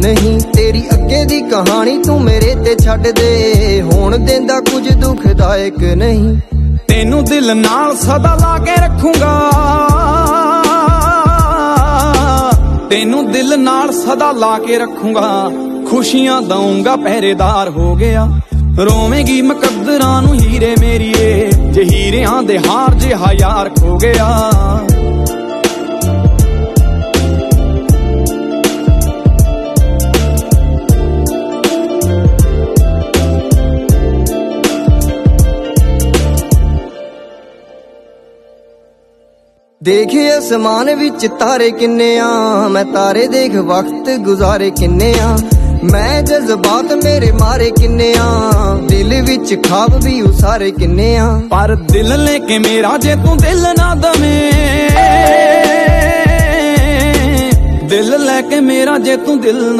ਨਹੀਂ, ਤੇਰੀ ਅੱਗੇ ਦੀ ਕਹਾਣੀ ਤੂੰ ਮੇਰੇ ਤੇ ਛੱਡ ਦੇ। ਹੁਣ ਦਿੰਦਾ ਕੁਝ ਦੁਖਦਾਇਕ ਨਹੀਂ। ਤੈਨੂੰ ਦਿਲ ਨਾਲ ਸਦਾ ਲਾ ਕੇ ਰੱਖੂੰਗਾ। ਤੈਨੂੰ ਦਿਲ ਨਾਲ ਸਦਾ ਲਾ ਕੇ ਰੱਖੂੰਗਾ। ਖੁਸ਼ੀਆਂ ਦਊਂਗਾ, ਪਹਿਰੇਦਾਰ ਹੋ ਗਿਆ। ਰੋਵੇਂਗੀ ਮੁਕੱਦਰਾਂ ਨੂੰ ਹੀਰੇ ਮੇਰੀਏ। ਜੇ ਹੀਰਿਆਂ ਦੇ ਹਾਰ ਜਿਹਾ ਯਾਰ ਖੋ ਗਿਆ। ਦੇਖੇ ਅਸਮਾਨ ਵਿੱਚ ਤਾਰੇ ਕਿੰਨੇ ਆ, ਮੈਂ ਤਾਰੇ ਦੇਖ ਵਕਤ ਗੁਜ਼ਾਰੇ ਕਿੰਨੇ ਆ। ਮੈਂ ਜਜ਼ਬਾਤ ਮੇਰੇ ਮਾਰੇ ਕਿੰਨੇ ਆ, ਦਿਲ ਵਿੱਚ ਖਾਬ ਵੀ ਉਸਾਰੇ ਕਿੰਨੇ ਆ। ਪਰ ਦਿਲ ਲੈ ਕੇ ਮੇਰਾ ਜੇ ਤੂੰ ਦਿਲ ਨਾ ਦਵੇਂ? ਦਿਲ ਲੈ ਕੇ ਮੇਰਾ ਜੇ ਤੂੰ ਦਿਲ ਨਾ